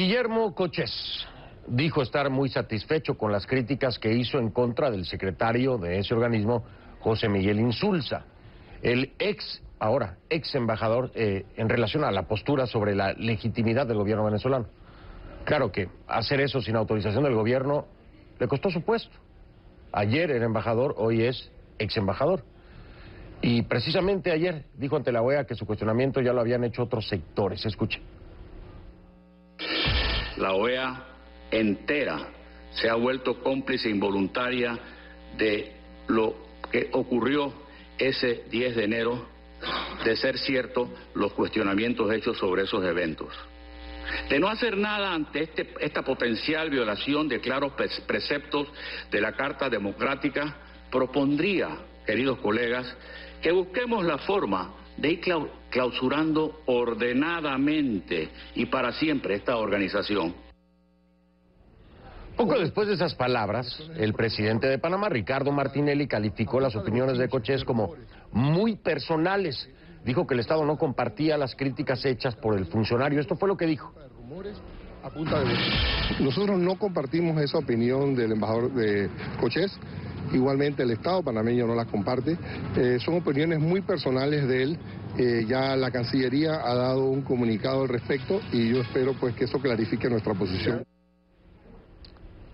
Guillermo Coches dijo estar muy satisfecho con las críticas que hizo en contra del secretario de ese organismo, José Miguel Insulza. El ex, ahora, ex embajador eh, en relación a la postura sobre la legitimidad del gobierno venezolano. Claro que hacer eso sin autorización del gobierno le costó su puesto. Ayer era embajador, hoy es ex embajador. Y precisamente ayer dijo ante la OEA que su cuestionamiento ya lo habían hecho otros sectores. Escuche. La OEA entera se ha vuelto cómplice involuntaria de lo que ocurrió ese 10 de enero, de ser cierto los cuestionamientos hechos sobre esos eventos. De no hacer nada ante este, esta potencial violación de claros preceptos de la Carta Democrática, propondría, queridos colegas, que busquemos la forma de ir clausurando ordenadamente y para siempre esta organización. Poco después de esas palabras, el presidente de Panamá, Ricardo Martinelli, calificó las opiniones de Coches como muy personales. Dijo que el Estado no compartía las críticas hechas por el funcionario. Esto fue lo que dijo. Nosotros no compartimos esa opinión del embajador de Coches. Igualmente el Estado panameño no las comparte. Eh, son opiniones muy personales de él. Eh, ya la Cancillería ha dado un comunicado al respecto y yo espero pues que eso clarifique nuestra posición.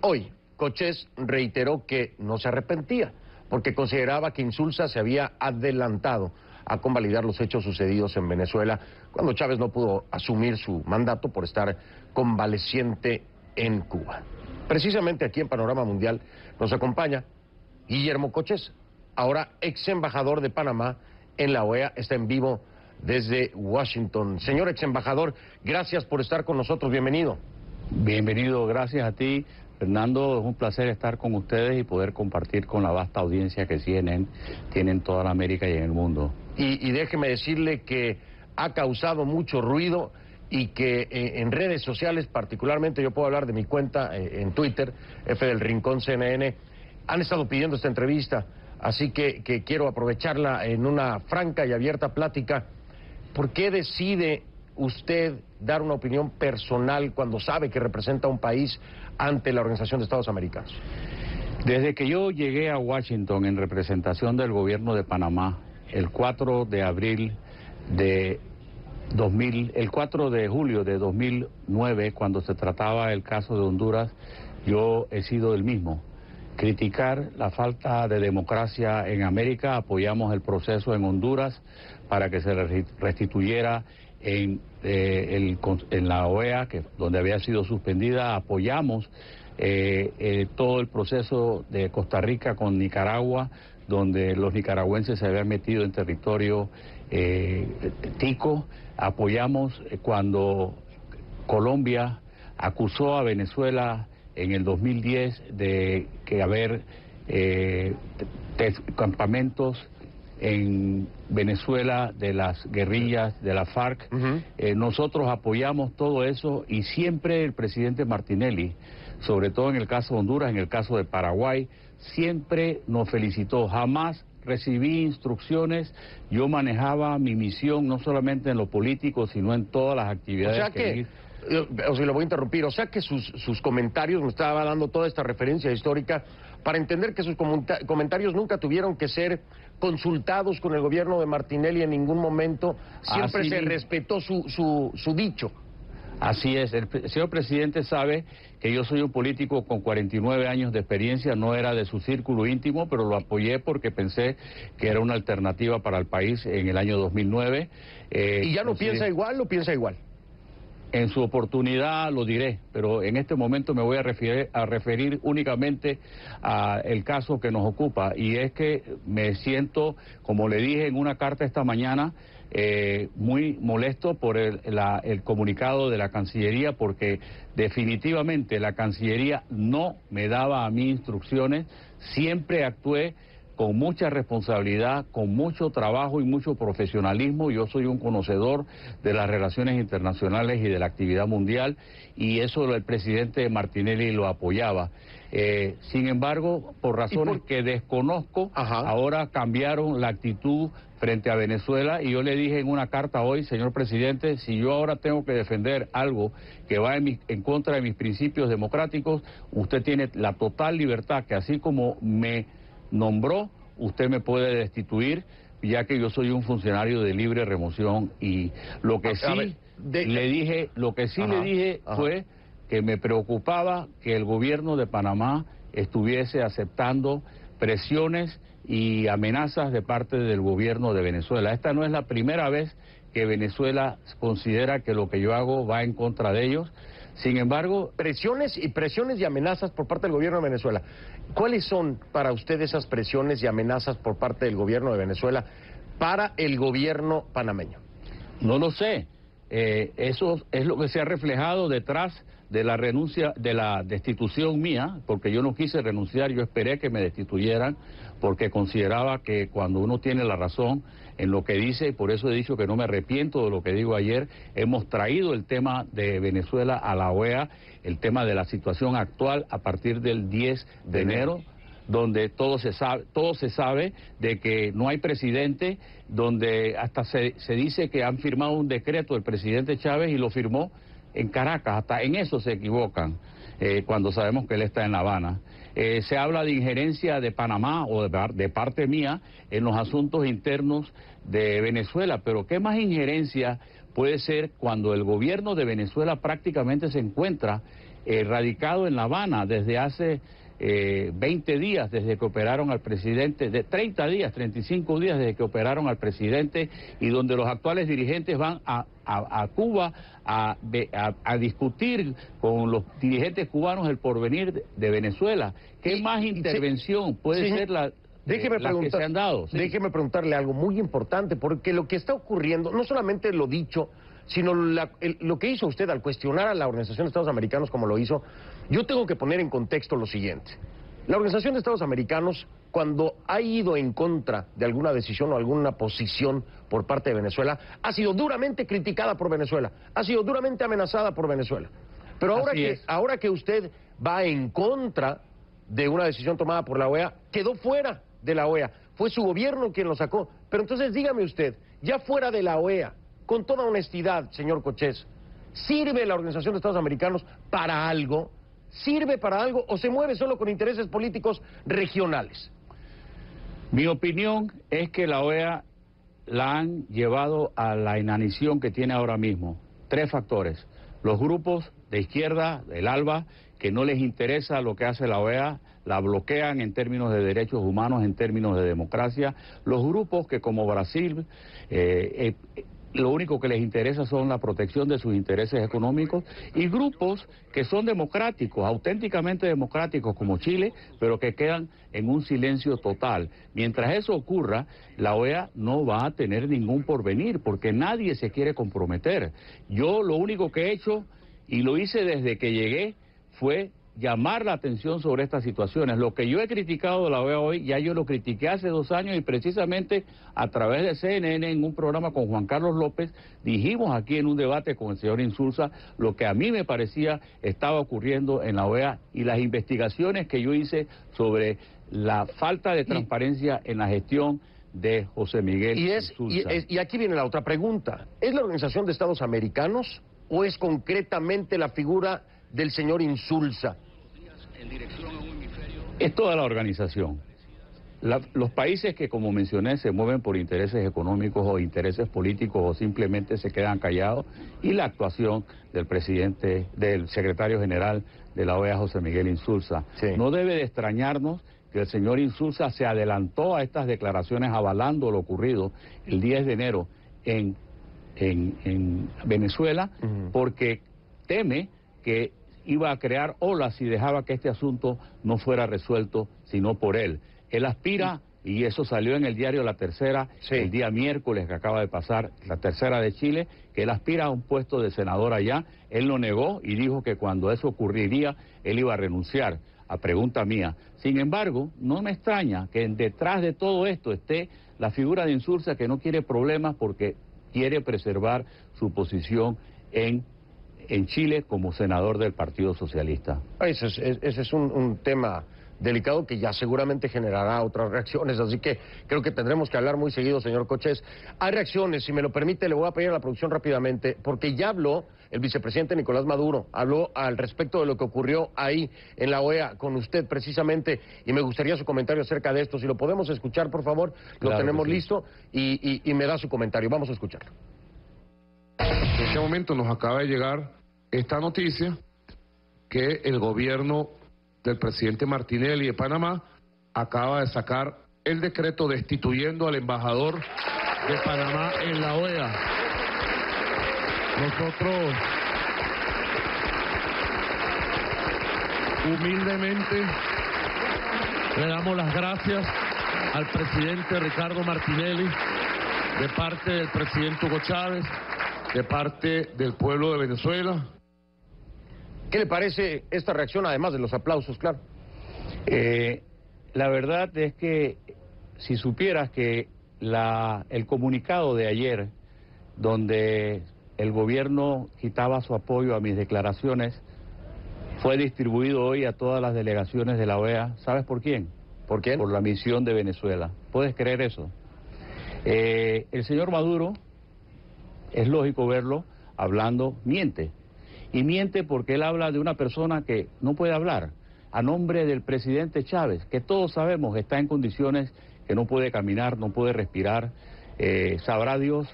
Hoy, Coches reiteró que no se arrepentía porque consideraba que Insulza se había adelantado a convalidar los hechos sucedidos en Venezuela cuando Chávez no pudo asumir su mandato por estar convaleciente en Cuba. Precisamente aquí en Panorama Mundial nos acompaña Guillermo Coches, ahora ex embajador de Panamá en la OEA, está en vivo desde Washington. Señor ex embajador, gracias por estar con nosotros, bienvenido. Bienvenido, gracias a ti. Fernando, es un placer estar con ustedes y poder compartir con la vasta audiencia que tienen, tienen toda la América y en el mundo. Y, déjeme decirle que ha causado mucho ruido y que eh, en redes sociales, particularmente yo puedo hablar de mi cuenta eh, en Twitter, F del Rincón CNN, han estado pidiendo esta entrevista, así que, quiero aprovecharla en una franca y abierta plática. ¿Por qué decide usted dar una opinión personal cuando sabe que representa a un país ante la Organización de Estados Americanos? Desde que yo llegué a Washington en representación del gobierno de Panamá, el 4 de abril de 2000, el 4 de julio de 2009, cuando se trataba el caso de Honduras, yo he sido el mismo criticar la falta de democracia en América, apoyamos el proceso en Honduras para que se restituyera en, eh, en la OEA, que, donde había sido suspendida, apoyamos eh, eh, todo el proceso de Costa Rica con Nicaragua, donde los nicaragüenses se habían metido en territorio tico, apoyamos cuando Colombia acusó a Venezuela en el 2010 de que haber eh, campamentos en Venezuela de las guerrillas de la FARC. Eh, nosotros apoyamos todo eso y siempre el presidente Martinelli, sobre todo en el caso de Honduras, en el caso de Paraguay, siempre nos felicitó. Jamás recibí instrucciones, yo manejaba mi misión no solamente en lo político, sino en todas las actividades que o sea, lo voy a interrumpir, o sea que sus, sus comentarios, me estaba dando toda esta referencia histórica, para entender que sus comentarios nunca tuvieron que ser consultados con el gobierno de Martinelli en ningún momento, siempre se respetó su, su, su dicho. Así es, el señor presidente sabe que yo soy un político con 49 años de experiencia, no era de su círculo íntimo, pero lo apoyé porque pensé que era una alternativa para el país en el año 2009. Eh, ¿Y ya no piensa igual o piensa igual? En su oportunidad lo diré, pero en este momento me voy a referir, a referir únicamente al caso que nos ocupa y es que me siento, como le dije en una carta esta mañana, eh, muy molesto por el, el, comunicado de la Cancillería porque definitivamente la Cancillería no me daba a mí instrucciones, siempre actué con mucha responsabilidad, con mucho trabajo y mucho profesionalismo. Yo soy un conocedor de las relaciones internacionales y de la actividad mundial y eso el presidente Martinelli lo apoyaba. Eh, sin embargo, por razones que desconozco, ahora cambiaron la actitud frente a Venezuela y yo le dije en una carta hoy, señor presidente, si yo ahora tengo que defender algo que va en, en contra de mis principios democráticos, usted tiene la total libertad que así como me nombró, usted me puede destituir, ya que yo soy un funcionario de libre remoción y lo que sí le dije, lo que sí le dije fue que me preocupaba que el gobierno de Panamá estuviese aceptando presiones y amenazas de parte del gobierno de Venezuela. Esta no es la primera vez que Venezuela considera que lo que yo hago va en contra de ellos. Sin embargo, presiones y presiones y amenazas por parte del gobierno de Venezuela. ¿Cuáles son para usted esas presiones y amenazas por parte del gobierno de Venezuela para el gobierno panameño? No lo sé. Eh, eso es lo que se ha reflejado detrás de la renuncia, de la destitución mía, porque yo no quise renunciar, yo esperé que me destituyeran, porque consideraba que cuando uno tiene la razón en lo que dice, y por eso he dicho que no me arrepiento de lo que digo ayer, hemos traído el tema de Venezuela a la OEA, el tema de la situación actual a partir del 10 de enero. donde todo se sabe, todo se sabe de que no hay presidente, donde hasta se, se dice que han firmado un decreto el presidente Chávez y lo firmó en Caracas, hasta en eso se equivocan eh, cuando sabemos que él está en La Habana. Eh, se habla de injerencia de Panamá o de, parte mía en los asuntos internos de Venezuela, pero ¿qué más injerencia puede ser cuando el gobierno de Venezuela prácticamente se encuentra eh, radicado en La Habana desde hace eh, 20 días desde que operaron al presidente, de 30 días, 35 días desde que operaron al presidente y donde los actuales dirigentes van a, a, Cuba a, a, discutir con los dirigentes cubanos el porvenir de, Venezuela. ¿Qué más intervención puede ser la, Déjeme, que se han dado, déjeme preguntarle algo muy importante, porque lo que está ocurriendo, no solamente lo dicho, sino lo que hizo usted al cuestionar a la Organización de Estados Americanos como lo hizo, yo tengo que poner en contexto lo siguiente. La Organización de Estados Americanos, cuando ha ido en contra de alguna decisión o alguna posición por parte de Venezuela, ha sido duramente criticada por Venezuela, ha sido duramente amenazada por Venezuela. Pero ahora que, ahora que usted va en contra de una decisión tomada por la OEA, quedó fuera de la OEA. Fue su gobierno quien lo sacó. Pero entonces dígame usted, ya fuera de la OEA, con toda honestidad, señor Cochés, ¿sirve la Organización de Estados Americanos para algo? ¿Sirve para algo o se mueve solo con intereses políticos regionales? Mi opinión es que la OEA la han llevado a la inanición que tiene ahora mismo. Tres factores. Los grupos de izquierda, del ALBA, que no les interesa lo que hace la OEA, la bloquean en términos de derechos humanos, en términos de democracia. Los grupos que como Brasil eh, eh, lo único que les interesa son la protección de sus intereses económicos y grupos que son democráticos, auténticamente democráticos como Chile, pero que quedan en un silencio total. Mientras eso ocurra, la OEA no va a tener ningún porvenir porque nadie se quiere comprometer. Yo lo único que he hecho, y lo hice desde que llegué, fue llamar la atención sobre estas situaciones. Lo que yo he criticado de la OEA hoy, ya yo lo critiqué hace dos años y precisamente a través de CNN en un programa con Juan Carlos López dijimos aquí en un debate con el señor Insulza lo que a mí me parecía estaba ocurriendo en la OEA y las investigaciones que yo hice sobre la falta de transparencia en la gestión de José Miguel y, es, y, y aquí viene la otra pregunta. ¿Es la Organización de Estados Americanos o es concretamente la figura del señor Insulza? Es toda la organización. los países que, como mencioné, se mueven por intereses económicos o intereses políticos o simplemente se quedan callados y la actuación del presidente, del secretario general de la OEA, José Miguel Insulza. No debe de extrañarnos que el señor Insulza se adelantó a estas declaraciones avalando lo ocurrido el 10 de enero en, en, Venezuela porque teme que iba a crear olas si dejaba que este asunto no fuera resuelto, sino por él. Él aspira, y eso salió en el diario La Tercera, el día miércoles que acaba de pasar, La Tercera de Chile, que él aspira a un puesto de senador allá. Él lo negó y dijo que cuando eso ocurriría, él iba a renunciar. a pregunta mía. Sin embargo, no me extraña que detrás de todo esto esté la figura de Insursa que no quiere problemas porque quiere preservar su posición en, en Chile como senador del Partido Socialista. Ese es, ese es un, un tema delicado que ya seguramente generará otras reacciones, así que creo que tendremos que hablar muy seguido, señor Coches. Hay reacciones, si me lo permite, le voy a pedir a la producción rápidamente, porque ya habló el vicepresidente Nicolás Maduro, habló al respecto de lo que ocurrió ahí en la OEA con usted precisamente, y me gustaría su comentario acerca de esto. Si lo podemos escuchar, por favor, lo Claro tenemos sí. listo y, y- y me da su comentario. Vamos a escucharlo. En este momento nos acaba de llegar esta noticia que el gobierno del presidente Martinelli de Panamá acaba de sacar el decreto destituyendo al embajador de Panamá en la OEA. Nosotros humildemente le damos las gracias al presidente Ricardo Martinelli de parte del presidente Hugo Chávez, de parte del pueblo de Venezuela. ¿Qué le parece esta reacción, además de los aplausos, claro? Eh, la verdad es que si supieras que la, el comunicado de ayer, donde el gobierno quitaba su apoyo a mis declaraciones, fue distribuido hoy a todas las delegaciones de la OEA, ¿sabes por quién? ¿Por quién? Por la misión de Venezuela. ¿Puedes creer eso? Eh, el señor Maduro, es lógico verlo hablando, miente. Y miente porque él habla de una persona que no puede hablar a nombre del presidente Chávez, que todos sabemos está en condiciones que no puede caminar, no puede respirar. Eh, sabrá Dios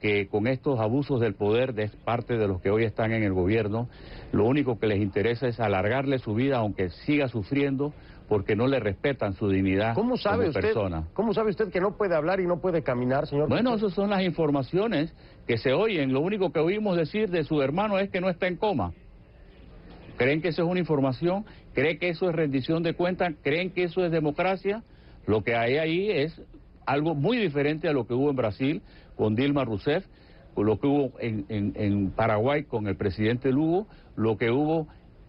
que con estos abusos del poder de parte de los que hoy están en el gobierno, lo único que les interesa es alargarle su vida aunque siga sufriendo porque no le respetan su dignidad ¿Cómo sabe como usted? persona. ¿Cómo sabe usted que no puede hablar y no puede caminar, señor? Bueno, esas son las informaciones que se oyen. Lo único que oímos decir de su hermano es que no está en coma. ¿Creen que eso es una información? ¿Creen que eso es rendición de cuentas? ¿Creen que eso es democracia? Lo que hay ahí es algo muy diferente a lo que hubo en Brasil con Dilma Rousseff, con lo que hubo en, en- en Paraguay con el presidente Lugo, lo que hubo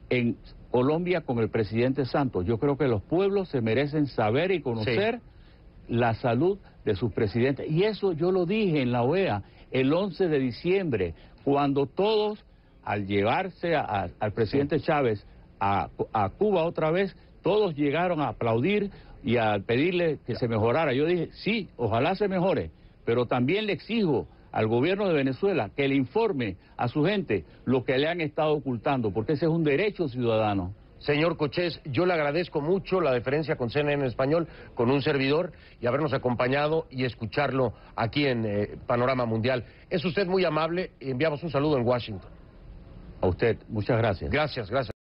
en Colombia con el presidente Santos. Yo creo que los pueblos se merecen saber y conocer la salud de sus presidentes. Y eso yo lo dije en la OEA el 11 de diciembre, cuando todos, al llevarse a- a- al presidente Chávez a, a Cuba otra vez, todos llegaron a aplaudir y a pedirle que se mejorara. Yo dije, sí, ojalá se mejore, pero también le exijo al gobierno de Venezuela que le informe a su gente lo que le han estado ocultando, porque ese es un derecho ciudadano. Señor Cochés, yo le agradezco mucho la deferencia con CNN en español, con un servidor, y habernos acompañado y escucharlo aquí en eh, Panorama Mundial. Es usted muy amable y enviamos un saludo en Washington. A usted, muchas gracias. Gracias, gracias.